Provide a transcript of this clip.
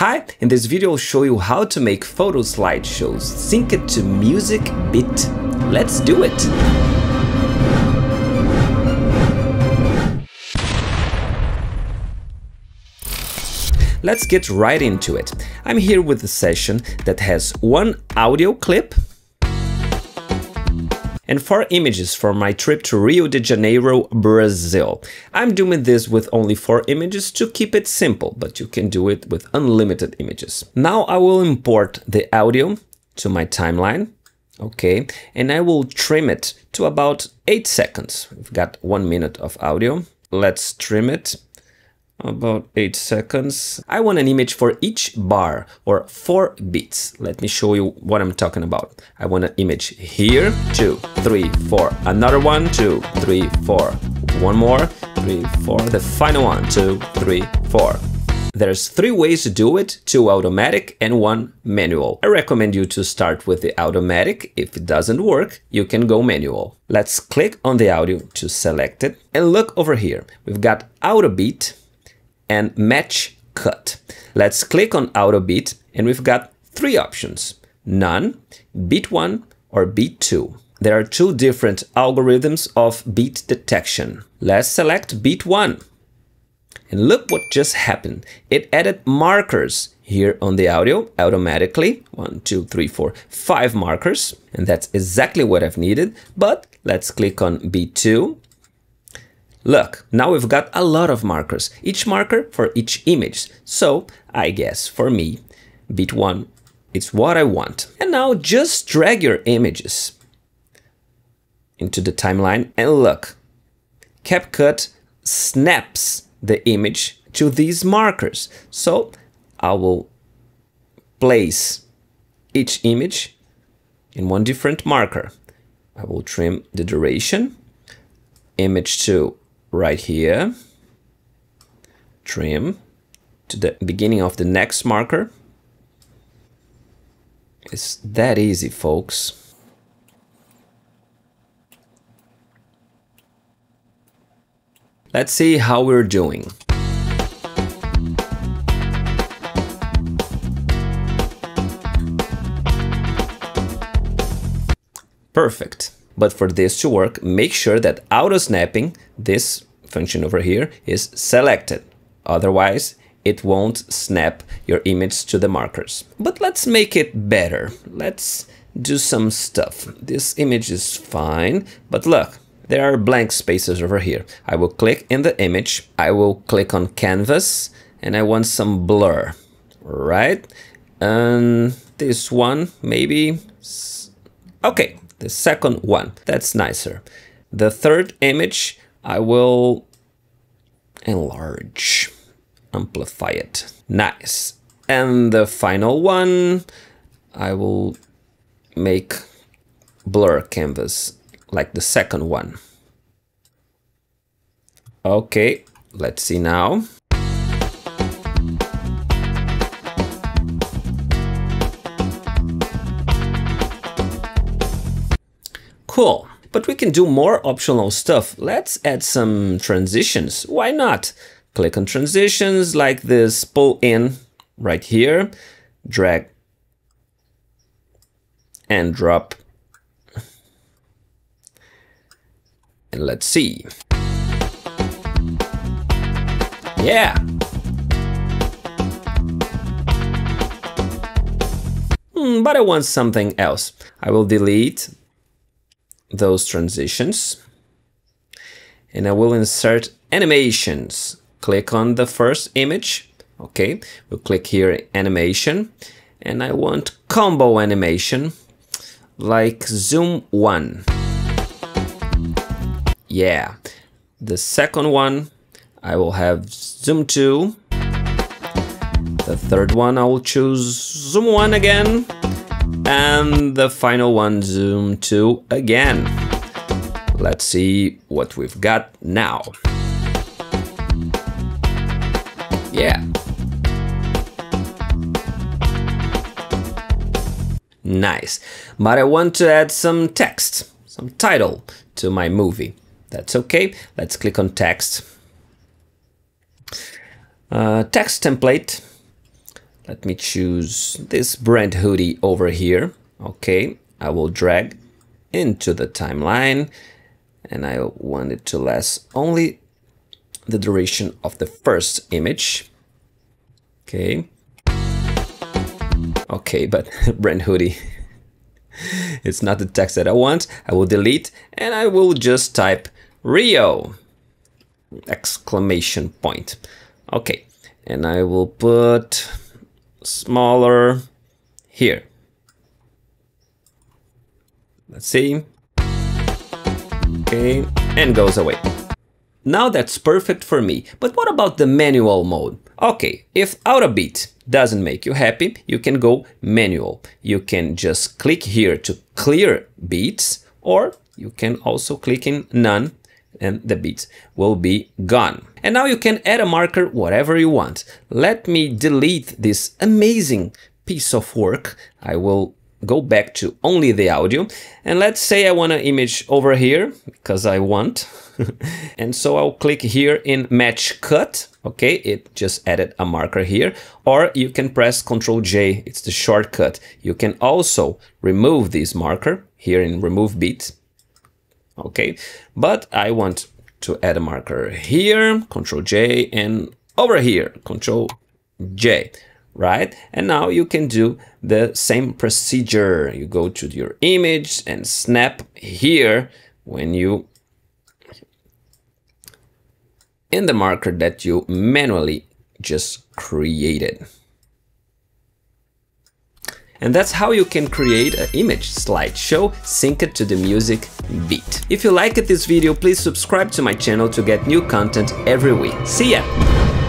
Hi, in this video I'll show you how to make photo slideshows. Sync it to music beat. Let's do it! Let's get right into it. I'm here with a session that has one audio clip and four images from my trip to Rio de Janeiro, Brazil. I'm doing this with only four images to keep it simple, but you can do it with unlimited images. Now I will import the audio to my timeline, okay, and I will trim it to about eight seconds. We've got one minute of audio. Let's trim it about 8 seconds. I want an image for each bar or 4 beats. Let me show you what I'm talking about. I want an image here, two, three, four. Another one, two, three, four. One more, three, four. The final one, two, three, four. There's three ways to do it, two automatic and one manual. I recommend you to start with the automatic. If it doesn't work, you can go manual. Let's click on the audio to select it and look over here. We've got auto beat, and match cut. Let's click on auto beat and we've got three options, none, beat one or beat two. There are two different algorithms of beat detection. Let's select beat one. And look what just happened. It added markers here on the audio automatically. One, two, three, four, five markers. And that's exactly what I've needed. But let's click on beat two Look, now we've got a lot of markers, each marker for each image. So I guess for me, bit one, it's what I want. And now just drag your images into the timeline and look, CapCut snaps the image to these markers. So I will place each image in one different marker. I will trim the duration, image 2 right here, trim to the beginning of the next marker. It's that easy, folks. Let's see how we're doing. Perfect. But for this to work, make sure that auto snapping, this function over here, is selected. Otherwise, it won't snap your image to the markers. But let's make it better. Let's do some stuff. This image is fine, but look, there are blank spaces over here. I will click in the image, I will click on canvas, and I want some blur, right? And this one, maybe, okay, the second one. That's nicer. The third image, I will enlarge, amplify it. Nice. And the final one, I will make blur canvas like the second one. Okay, let's see now. Cool. But we can do more optional stuff. Let's add some transitions. Why not? Click on transitions like this pull in right here, drag and drop. And let's see. Yeah. Hmm, but I want something else. I will delete those transitions and I will insert animations. Click on the first image. Okay, we'll click here animation and I want combo animation like zoom one. Yeah, the second one I will have zoom two. The third one I will choose zoom one again and the final one, zoom two again. Let's see what we've got now. Yeah. Nice. But I want to add some text, some title to my movie. That's okay. Let's click on text. Uh, text template Let me choose this brand hoodie over here. Okay, I will drag into the timeline and I want it to last only the duration of the first image. Okay. Okay, but brand hoodie. it's not the text that I want. I will delete and I will just type Rio exclamation point. Okay, and I will put smaller here. Let's see. Okay, and goes away. Now that's perfect for me, but what about the manual mode? Okay, if auto beat doesn't make you happy, you can go manual. You can just click here to clear beats, or you can also click in none and the beats will be gone. And now you can add a marker whatever you want. Let me delete this amazing piece of work. I will go back to only the audio and let's say I want an image over here because I want and so I'll click here in match cut okay it just added a marker here or you can press ctrl J it's the shortcut you can also remove this marker here in remove beat okay but I want to add a marker here control J and over here control J right? And now you can do the same procedure. You go to your image and snap here when you in the marker that you manually just created and that's how you can create an image slideshow synced to the music beat. If you liked this video, please subscribe to my channel to get new content every week. See ya!